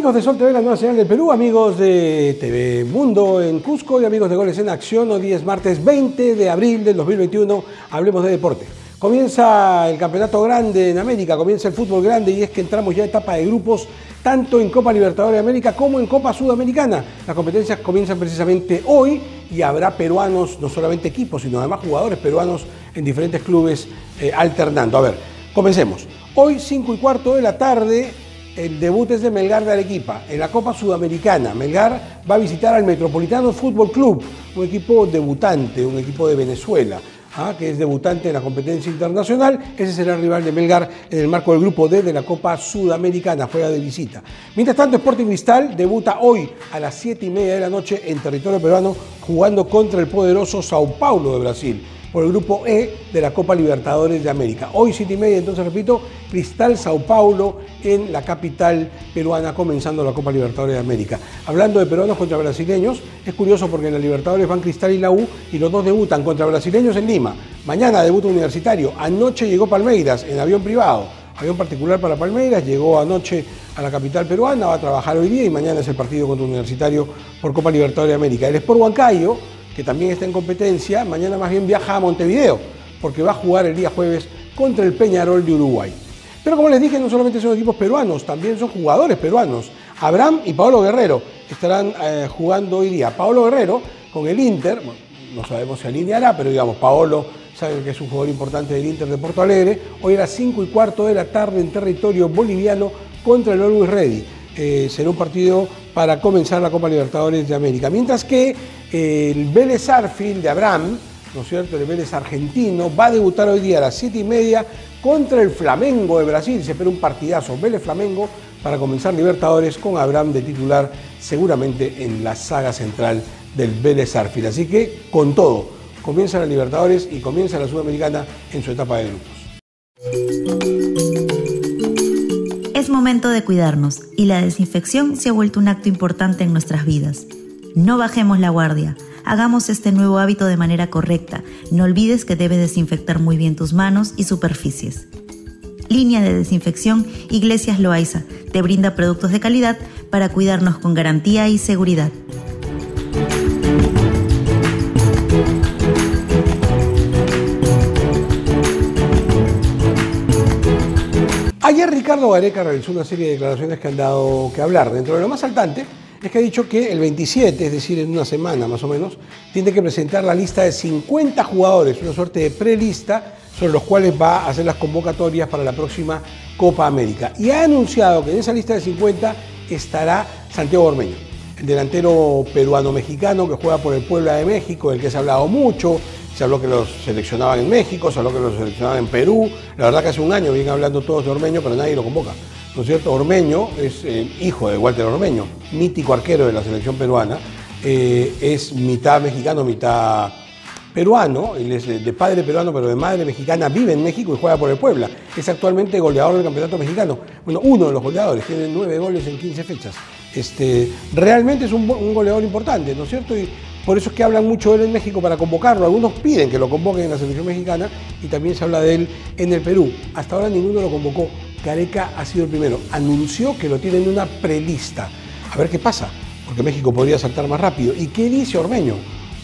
Amigos de Sol TV, la nueva señal del Perú, amigos de TV Mundo en Cusco y amigos de Goles en Acción, hoy es martes 20 de abril del 2021, hablemos de deporte. Comienza el campeonato grande en América, comienza el fútbol grande y es que entramos ya a etapa de grupos tanto en Copa Libertadores de América como en Copa Sudamericana. Las competencias comienzan precisamente hoy y habrá peruanos, no solamente equipos, sino además jugadores peruanos en diferentes clubes eh, alternando. A ver, comencemos. Hoy 5 y cuarto de la tarde el debut es de Melgar de Arequipa en la Copa Sudamericana. Melgar va a visitar al Metropolitano Fútbol Club, un equipo debutante, un equipo de Venezuela. ¿ah? que es debutante en la competencia internacional. Ese será el rival de Melgar en el marco del grupo D de la Copa Sudamericana, juega de visita. Mientras tanto, Sporting Cristal debuta hoy a las 7 y media de la noche en territorio peruano jugando contra el poderoso Sao Paulo de Brasil por el grupo E de la Copa Libertadores de América. Hoy, siete y media, entonces repito, Cristal Sao Paulo en la capital peruana, comenzando la Copa Libertadores de América. Hablando de peruanos contra brasileños, es curioso porque en la Libertadores van Cristal y la U y los dos debutan contra brasileños en Lima. Mañana debuta Universitario. Anoche llegó Palmeiras en avión privado. Avión particular para Palmeiras, llegó anoche a la capital peruana, va a trabajar hoy día y mañana es el partido contra Universitario por Copa Libertadores de América. El Sport Huancayo que también está en competencia, mañana más bien viaja a Montevideo, porque va a jugar el día jueves contra el Peñarol de Uruguay. Pero como les dije, no solamente son equipos peruanos, también son jugadores peruanos. Abraham y Paolo Guerrero estarán eh, jugando hoy día. Paolo Guerrero con el Inter, no sabemos si alineará, pero digamos, Paolo saben que es un jugador importante del Inter de Porto Alegre. Hoy a las 5 y cuarto de la tarde en territorio boliviano contra el Always Ready. Eh, será un partido para comenzar la Copa Libertadores de América. Mientras que eh, el Vélez Arfield de Abraham, ¿no es cierto? El Vélez argentino va a debutar hoy día a las 7 y media contra el Flamengo de Brasil. Se espera un partidazo Vélez Flamengo para comenzar Libertadores con Abraham de titular seguramente en la saga central del Vélez Arfield. Así que con todo, comienza la Libertadores y comienza la Sudamericana en su etapa de grupos momento de cuidarnos y la desinfección se ha vuelto un acto importante en nuestras vidas. No bajemos la guardia, hagamos este nuevo hábito de manera correcta. No olvides que debes desinfectar muy bien tus manos y superficies. Línea de desinfección Iglesias Loaiza te brinda productos de calidad para cuidarnos con garantía y seguridad. Ricardo Gareca realizó una serie de declaraciones que han dado que hablar. Dentro de lo más saltante es que ha dicho que el 27, es decir, en una semana más o menos, tiene que presentar la lista de 50 jugadores, una suerte de prelista sobre los cuales va a hacer las convocatorias para la próxima Copa América. Y ha anunciado que en esa lista de 50 estará Santiago Ormeño, el delantero peruano-mexicano que juega por el Puebla de México, del que se ha hablado mucho, se habló que los seleccionaban en México, se habló que los seleccionaban en Perú. La verdad que hace un año vienen hablando todos de Ormeño, pero nadie lo convoca. ¿No es cierto? Ormeño es eh, hijo de Walter Ormeño, mítico arquero de la selección peruana. Eh, es mitad mexicano, mitad peruano. Él es de padre peruano, pero de madre mexicana. Vive en México y juega por el Puebla. Es actualmente goleador del campeonato mexicano. Bueno, uno de los goleadores. Tiene nueve goles en 15 fechas. Este, realmente es un, goleador importante, ¿no es cierto? Por eso es que hablan mucho de él en México para convocarlo. Algunos piden que lo convoquen en la selección mexicana y también se habla de él en el Perú. Hasta ahora ninguno lo convocó. Careca ha sido el primero. Anunció que lo tiene en una prelista. A ver qué pasa, porque México podría saltar más rápido. ¿Y qué dice Ormeño?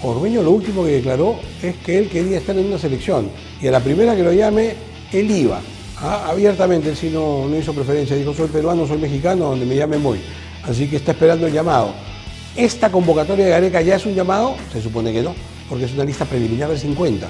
Ormeño lo último que declaró es que él quería estar en una selección. Y a la primera que lo llame, él iba. Ah, abiertamente, él sí no, no hizo preferencia. Dijo, soy peruano, soy mexicano, donde me llamen voy. Así que está esperando el llamado. ¿Esta convocatoria de Gareca ya es un llamado? Se supone que no, porque es una lista preliminar de 50.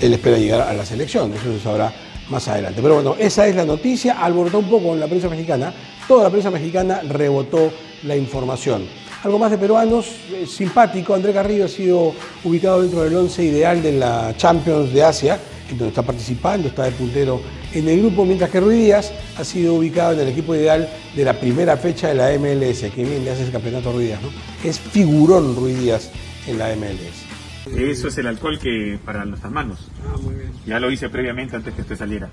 Él espera llegar a la selección, eso se sabrá más adelante. Pero bueno, esa es la noticia, alborotó un poco en la prensa mexicana, toda la prensa mexicana rebotó la información. Algo más de peruanos, eh, simpático, André Carrillo ha sido ubicado dentro del once ideal de la Champions de Asia, en donde está participando, está de puntero en el grupo, mientras que Ruiz Díaz ha sido ubicado en el equipo ideal de la primera fecha de la MLS. Que bien le hace ese campeonato a Ruiz Díaz, ¿no? Es figurón Ruiz Díaz en la MLS. Eso es el alcohol que para los hermanos. Ah, muy bien. Ya lo hice previamente antes que usted saliera.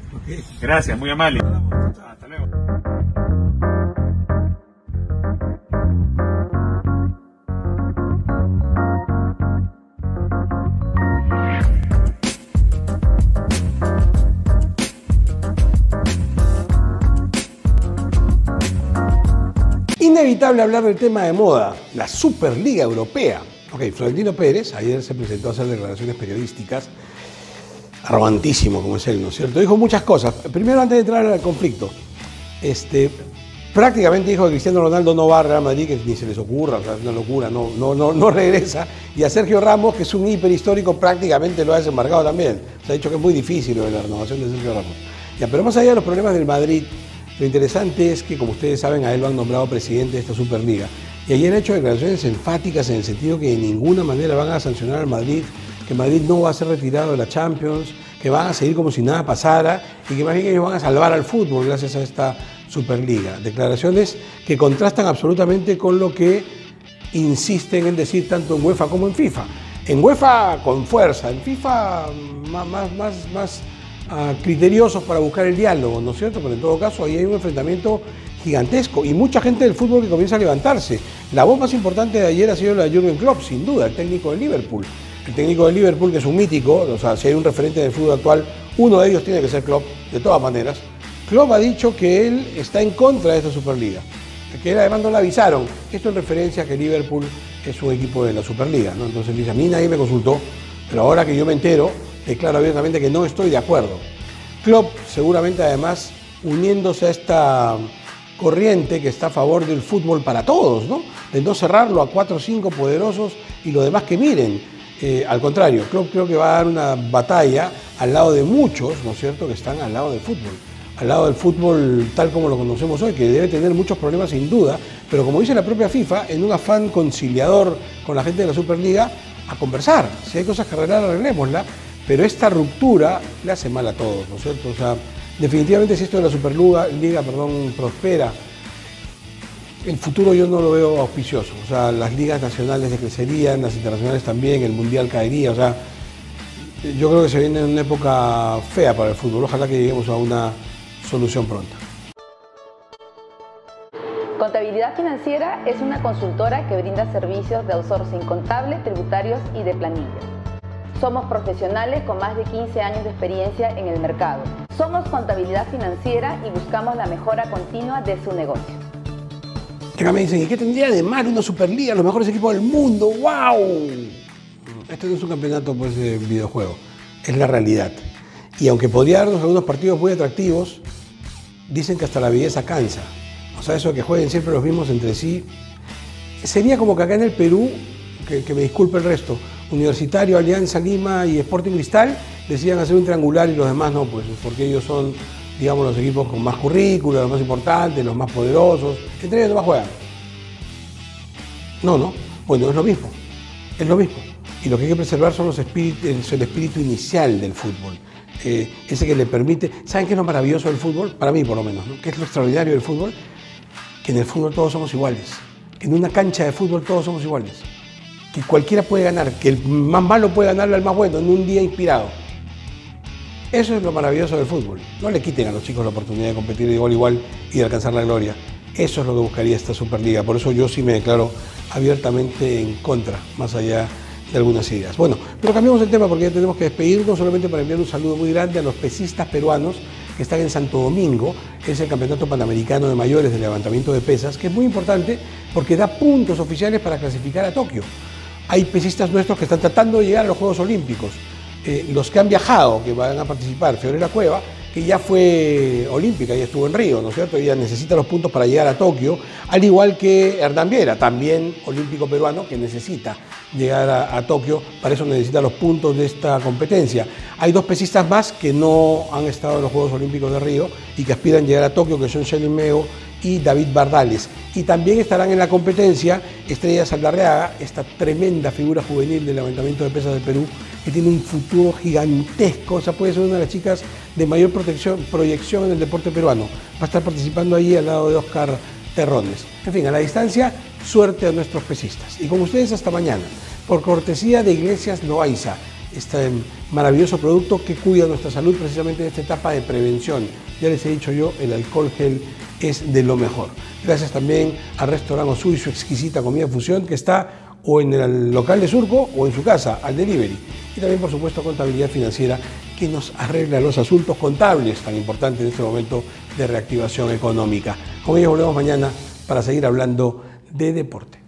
Gracias, muy amable. Hasta luego. Inevitable hablar del tema de moda, la Superliga Europea. Ok, Florentino Pérez ayer se presentó a hacer declaraciones periodísticas, arrogantísimo como es él, ¿no es cierto? Dijo muchas cosas. Primero, antes de entrar al conflicto, este, prácticamente dijo que Cristiano Ronaldo no va a Real Madrid, que ni se les ocurra, o sea, es una locura, no, no, no, no regresa. Y a Sergio Ramos, que es un hiperhistórico, prácticamente lo ha desembarcado también. Se ha dicho que es muy difícil la renovación de Sergio Ramos. Ya, pero más allá de los problemas del Madrid, lo interesante es que, como ustedes saben, a él lo han nombrado presidente de esta Superliga. Y ayer han hecho declaraciones enfáticas en el sentido que de ninguna manera van a sancionar al Madrid, que Madrid no va a ser retirado de la Champions, que van a seguir como si nada pasara y que más bien ellos van a salvar al fútbol gracias a esta Superliga. Declaraciones que contrastan absolutamente con lo que insisten en decir tanto en UEFA como en FIFA. En UEFA con fuerza, en FIFA más, más, más criteriosos para buscar el diálogo, ¿no es cierto? Pero en todo caso ahí hay un enfrentamiento gigantesco y mucha gente del fútbol que comienza a levantarse. La voz más importante de ayer ha sido la de Jürgen Klopp, sin duda, el técnico de Liverpool. El técnico de Liverpool, que es un mítico, o sea, si hay un referente del fútbol actual, uno de ellos tiene que ser Klopp, de todas maneras. Klopp ha dicho que él está en contra de esta Superliga, que él además no le avisaron. Esto en referencia a que Liverpool es un equipo de la Superliga, ¿no? Entonces dice, a mí nadie me consultó, pero ahora que yo me entero, declaro abiertamente que no estoy de acuerdo. Klopp seguramente además uniéndose a esta corriente que está a favor del fútbol para todos, ¿no? De no cerrarlo a cuatro o cinco poderosos y los demás que miren. Eh, al contrario, Klopp creo que va a dar una batalla al lado de muchos, ¿no es cierto?, que están al lado del fútbol. Al lado del fútbol tal como lo conocemos hoy, que debe tener muchos problemas sin duda, pero como dice la propia FIFA, en un afán conciliador con la gente de la Superliga, a conversar. Si hay cosas que arreglar, arreglémosla pero esta ruptura le hace mal a todos, ¿no es cierto? O sea, definitivamente si esto de la Superliga Liga, perdón, prospera, el futuro yo no lo veo auspicioso. O sea, las ligas nacionales decrecerían, las internacionales también, el mundial caería. O sea, yo creo que se viene una época fea para el fútbol. Ojalá que lleguemos a una solución pronta. Contabilidad Financiera es una consultora que brinda servicios de outsourcing contable, tributarios y de planilla somos profesionales con más de 15 años de experiencia en el mercado. Somos contabilidad financiera y buscamos la mejora continua de su negocio. Que me dicen, ¿y qué tendría de mal una Superliga, los mejores equipos del mundo? ¡Wow! Esto no es un campeonato pues, de videojuego, es la realidad. Y aunque podría darnos algunos partidos muy atractivos, dicen que hasta la belleza cansa. O sea, eso de que jueguen siempre los mismos entre sí. Sería como que acá en el Perú, que, que me disculpe el resto, Universitario, Alianza Lima y Sporting Cristal decían hacer un triangular y los demás no, pues porque ellos son, digamos, los equipos con más currículos, los más importantes, los más poderosos, entre ellos no más juegan. No, no, bueno, es lo mismo, es lo mismo. Y lo que hay que preservar son los espíritus, es el espíritu inicial del fútbol. Eh, ese que le permite, ¿saben qué es lo maravilloso del fútbol? Para mí por lo menos, ¿no? ¿Qué es lo extraordinario del fútbol? Que en el fútbol todos somos iguales, en una cancha de fútbol todos somos iguales que cualquiera puede ganar, que el más malo puede ganarle al más bueno en un día inspirado. Eso es lo maravilloso del fútbol. No le quiten a los chicos la oportunidad de competir de igual igual y de alcanzar la gloria. Eso es lo que buscaría esta Superliga. Por eso yo sí me declaro abiertamente en contra, más allá de algunas ideas. Bueno, pero cambiamos el tema porque ya tenemos que despedirnos solamente para enviar un saludo muy grande a los pesistas peruanos que están en Santo Domingo, es el Campeonato Panamericano de Mayores de Levantamiento de Pesas, que es muy importante porque da puntos oficiales para clasificar a Tokio hay pesistas nuestros que están tratando de llegar a los Juegos Olímpicos. Eh, los que han viajado, que van a participar, Fiorella Cueva, que ya fue olímpica, y estuvo en Río, ¿no es cierto? Ella necesita los puntos para llegar a Tokio, al igual que Hernán Viera, también olímpico peruano, que necesita llegar a, Tokio, para eso necesita los puntos de esta competencia. Hay dos pesistas más que no han estado en los Juegos Olímpicos de Río y que aspiran a llegar a Tokio, que son Shelly Meo y David Bardales. Y también estarán en la competencia Estrella Saldarreaga, esta tremenda figura juvenil del levantamiento de pesas del Perú, que tiene un futuro gigantesco. O sea, puede ser una de las chicas de mayor proyección en el deporte peruano. Va a estar participando ahí al lado de Oscar Terrones. En fin, a la distancia, suerte a nuestros pesistas. Y con ustedes hasta mañana, por cortesía de Iglesias Loaiza, este maravilloso producto que cuida nuestra salud precisamente en esta etapa de prevención. Ya les he dicho yo, el alcohol gel es de lo mejor. Gracias también al restaurante Osu y su exquisita comida fusión que está o en el local de Surco o en su casa, al delivery. Y también, por supuesto, contabilidad financiera que nos arregla los asuntos contables tan importantes en este momento de reactivación económica. Con ellos volvemos mañana para seguir hablando de deporte.